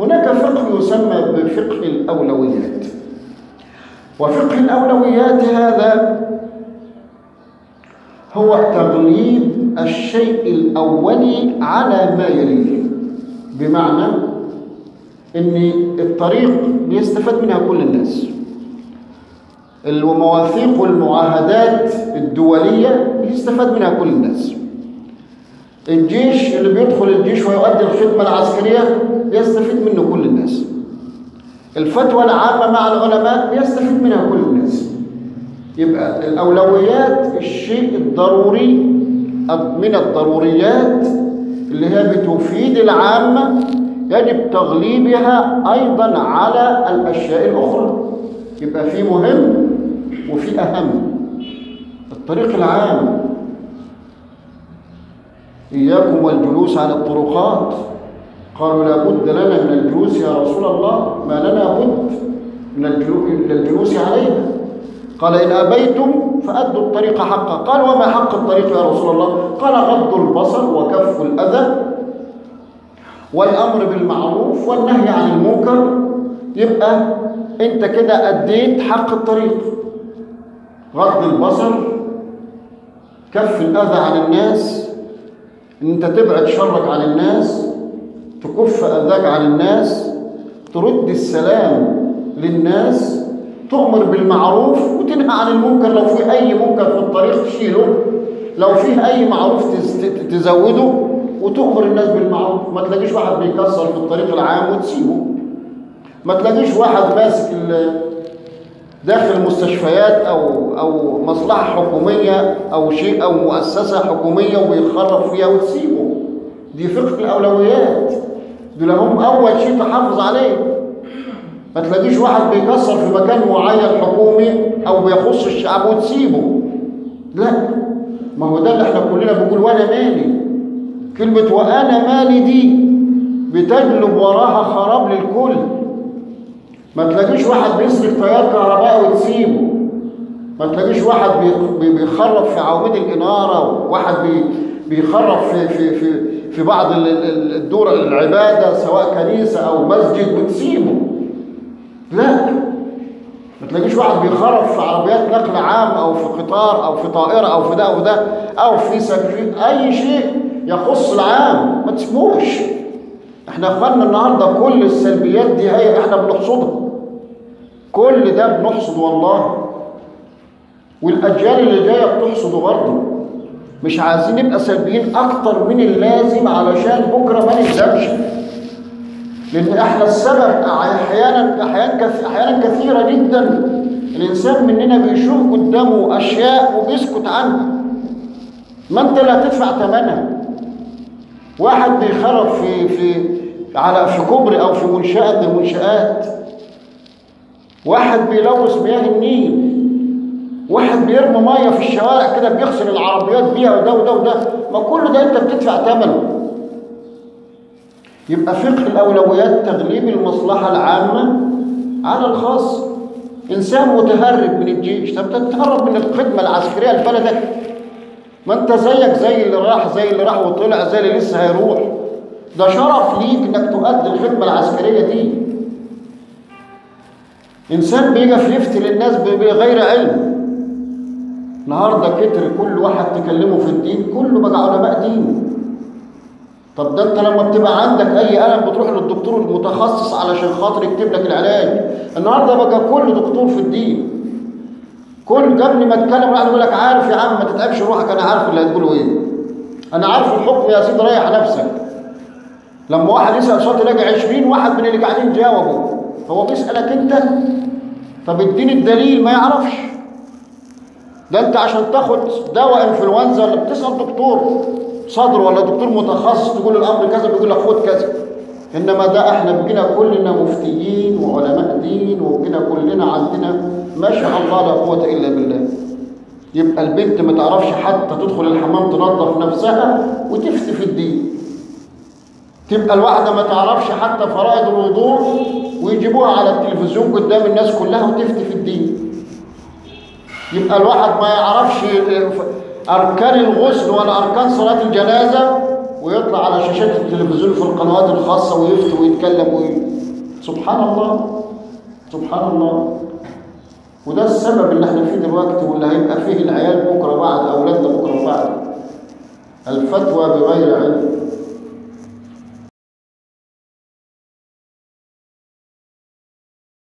هناك فقه يسمى بفقه الأولويات. وفقه الأولويات هذا هو تغليب الشيء الأولي على ما يليه. بمعنى أن الطريق بيستفاد منها كل الناس. المواثيق والمعاهدات الدولية يستفاد منها كل الناس. الجيش اللي بيدخل الجيش ويؤدي الخدمة العسكرية يستفيد منه كل الناس. الفتوى العامة مع العلماء يستفيد منها كل الناس. يبقى الأولويات الشيء الضروري من الضروريات اللي هي بتفيد العامة يجب تغليبها أيضا على الأشياء الأخرى. يبقى في مهم وفي أهم. الطريق العام. إياكم والجلوس على الطرقات. قالوا لا بد لنا من الجلوس يا رسول الله ما لنا بد من الجلوس عليها قال إن أبيتم فأدوا الطريق حقا. قال وما حق الطريق يا رسول الله؟ قال غض البصر وكف الأذى والأمر بالمعروف والنهي عن المنكر. يبقى أنت كده أديت حق الطريق. غض البصر كف الأذى عن الناس. أنت تبعد شرك عن الناس. تكف أذاك عن الناس ترد السلام للناس تؤمر بالمعروف وتنهى عن المنكر. لو في أي منكر في الطريق تشيله. لو فيه أي معروف تزوده وتؤمر الناس بالمعروف. ما تلاقيش واحد بيكسر في الطريق العام وتسيبه. ما تلاقيش واحد ماسك داخل مستشفيات أو أو مصلحة حكومية أو شيء أو مؤسسة حكومية وبيخرب فيها وتسيبه. دي فقه الأولويات. دول هم أول شيء تحافظ عليه. ما تلاقيش واحد بيكسر في مكان معين حكومي أو بيخص الشعب وتسيبه. لا. ما هو ده اللي إحنا كلنا بنقول وأنا مالي. كلمة وأنا مالي دي بتجلب وراها خراب للكل. ما تلاقيش واحد بيسرق تيار كهربائي وتسيبه. ما تلاقيش واحد بيخرب في عواميد الإنارة. وواحد بيخرب في في في في بعض الدور العبادة سواء كنيسة أو مسجد وتسيبه لا. ما تلاقيش واحد بيخرب في عربيات نقل عام أو في قطار أو في طائرة أو في ده أو ده أو في سكرين أي شيء يخص العام. ما تسيبوش إحنا أخواننا النهارده كل السلبيات دي هي إحنا بنحصدها. كل ده بنحصد والله. والأجيال اللي جاية بتحصده برضه. مش عايزين نبقى سلبيين أكتر من اللازم علشان بكرة ما نندمش. لأن إحنا السبب أحيانا أحيانا أحيانا كثيرة جدا. الإنسان مننا بيشوف قدامه أشياء وبيسكت عنها. ما أنت اللي هتدفع ثمنها. واحد بيخرب في في على في كوبري أو في منشاه من المنشات واحد بيلوث مياه النيل. واحد بيرمي مية في الشوارع كده بيغسل العربيات بيها وده وده وده ما كل ده انت بتدفع ثمنه يبقى فقه الأولويات تغليب المصلحة العامة على الخاص. إنسان متهرب من الجيش طب تتهرب من الخدمة العسكرية لبلدك. ما انت زيك زي اللي راح زي اللي راح وطلع زي اللي لسه هيروح. ده شرف ليك إنك تؤدي الخدمة العسكرية دي. إنسان بيقف يفتي للناس بغير علم. النهارده كتر كل واحد تكلمه في الدين كله بقى علماء دين. طب ده انت لما بتبقى عندك أي ألم بتروح للدكتور المتخصص علشان خاطر يكتب لك العلاج. النهارده بقى كل دكتور في الدين. كل قبل ما اتكلم واحد يقول لك عارف يا عم ما تتعبش روحك أنا عارف اللي هتقوله إيه. أنا عارف الحكم يا سيدي ريح نفسك. لما واحد يسأل سؤال تلاقي 20 واحد من اللي قاعدين جاوبوا. هو بيسألك أنت؟ طب اديني الدليل ما يعرفش. ده انت عشان تاخد دواء انفلونزا ولا بتسأل دكتور صدر ولا دكتور متخصص تقول الأمر كذا بيقول لك خد كذا. إنما ده إحنا بقينا كلنا مفتيين وعلماء دين وبقينا كلنا عندنا ما شاء الله لا قوة إلا بالله. يبقى البنت ما تعرفش حتى تدخل الحمام تنظف نفسها وتفتي في الدين. تبقى الواحدة ما تعرفش حتى فرائض الوضوء ويجيبوها على التلفزيون قدام الناس كلها وتفتي في الدين. يبقى الواحد ما يعرفش أركان الغسل ولا أركان صلاة الجنازة ويطلع على شاشات التلفزيون في القنوات الخاصة ويفتي ويتكلم وي... سبحان الله سبحان الله. وده السبب اللي إحنا فيه دلوقتي واللي هيبقى فيه العيال بكرة بعد أولادنا بكرة بعد. الفتوى بغير علم.